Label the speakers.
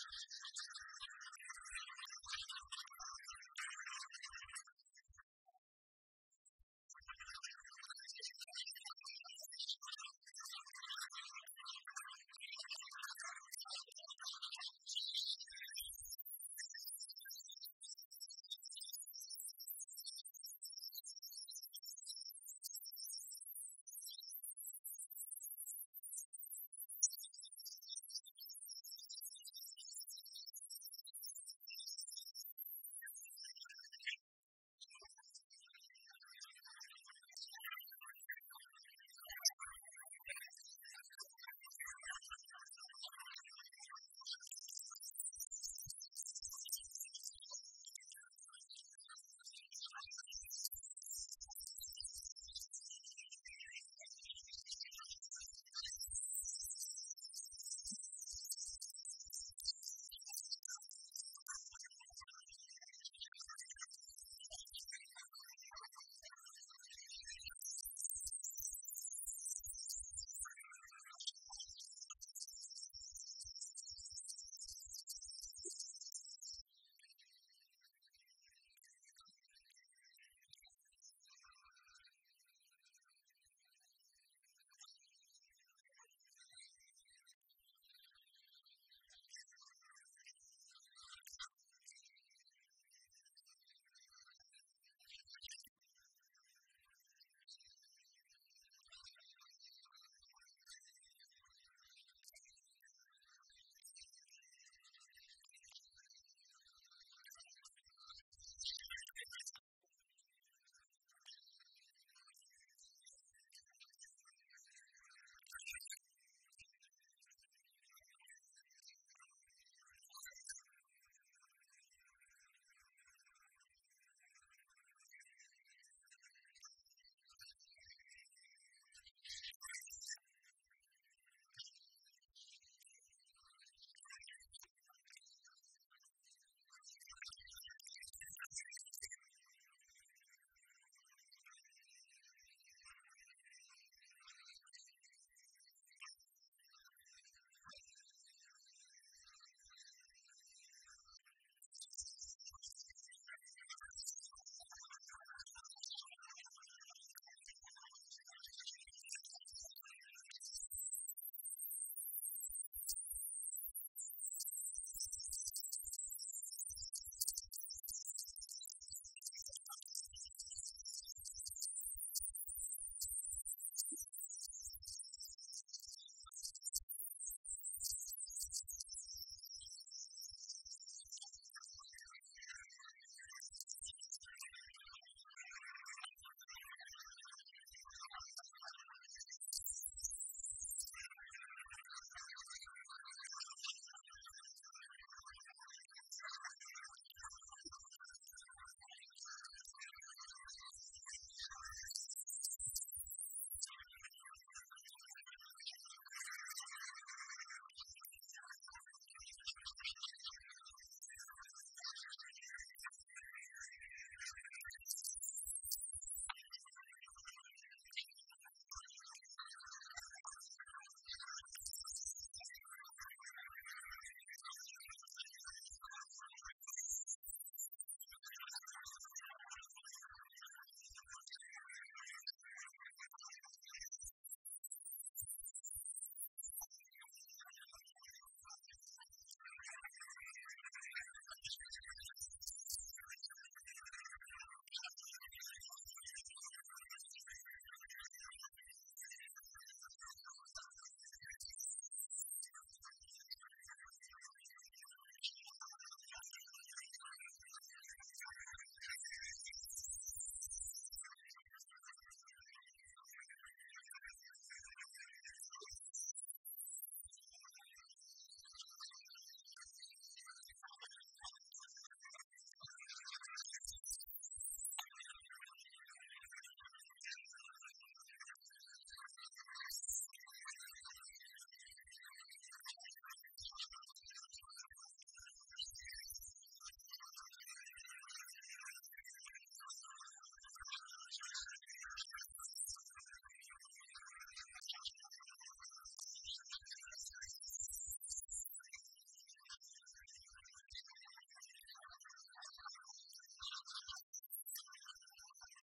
Speaker 1: 何